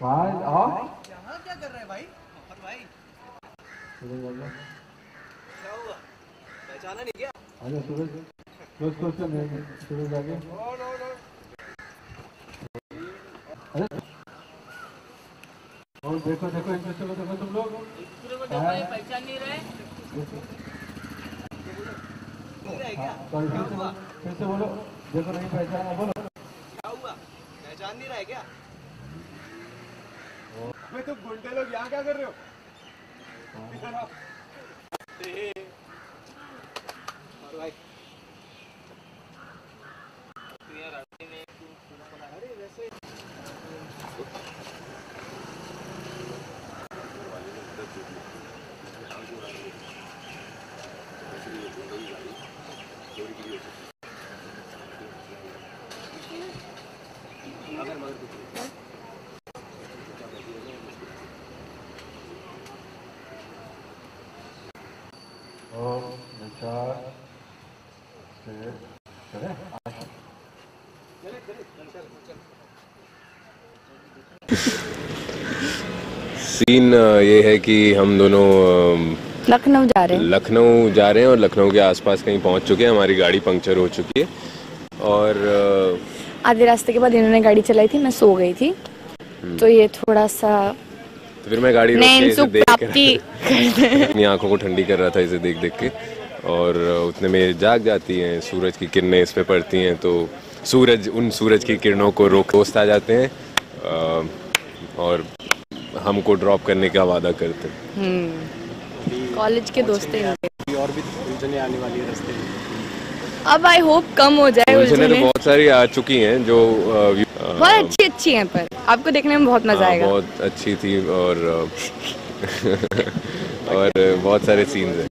भाई हाँ? यहाँ क्या कर रहे हैं भाई? और भाई? क्या हुआ? पहचाना नहीं क्या? अरे सूरज सूरज सूरज से नहीं सूरज आगे अरे। और देखो देखो इनमें चलो देखो तुम लोग। पहचान नहीं रहे। हाँ, sorry, फिर से बोलो फिर से बोलो। देखो नहीं पहचाना बोलो। पहचान नहीं रहा है क्या? मैं तुम गुंडे लोग यहाँ क्या कर रहे हो और भाई विचार से सीन ये है कि हम दोनों लखनऊ जा रहे हैं। लखनऊ जा रहे हैं और लखनऊ के आसपास कहीं पहुँच चुके हैं। हमारी गाड़ी पंक्चर हो चुकी है। और आधे रास्ते के बाद इन्होंने गाड़ी चलाई थी मैं सो गई थी। तो ये थोड़ा सा तो फिर मैं गाड़ी रोक के इसे देख कर अपनी आँखों को ठंडी कर रहा था इसे देख देख के। और उतने में जाग जाती हैं सूरज की किरणें इस पे पड़ती हैं तो सूरज उन सूरज की किरणों को रोक दोस्त आ जाते हैं और हमको ड्रॉप करने का वादा करते हैं। कॉलेज के दोस्त ही। और भी आने वाली है रास्ते में अब आई होप कम हो जाए उलझने तो बहुत सारी आ चुकी हैं जो बहुत अच्छी अच्छी हैं पर। आपको देखने में बहुत मज़ा आ, आएगा। बहुत अच्छी थी और और बहुत सारे सीन्स हैं।